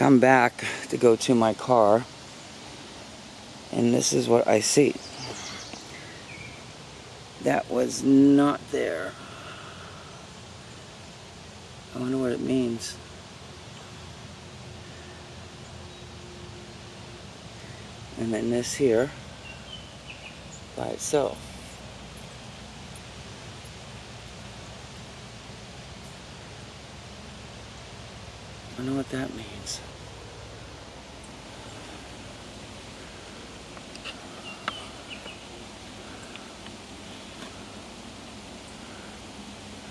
come back to go to my car, and this is what I see. That was not there. I wonder what it means. And then this here by itself. Wonder what that means.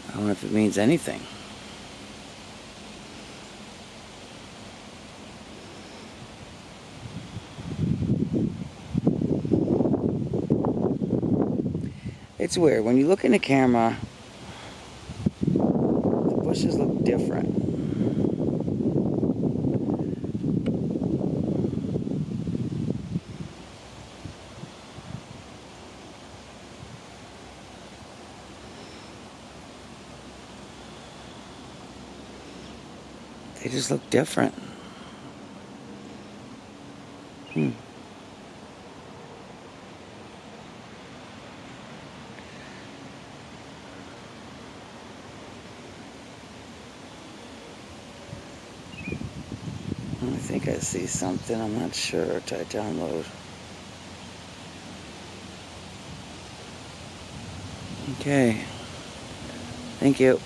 I don't know if it means anything. It's weird. When you look in the camera, the bushes look different. They just look different. Hmm. I think I see something. I'm not sure. Try download. Okay. Thank you.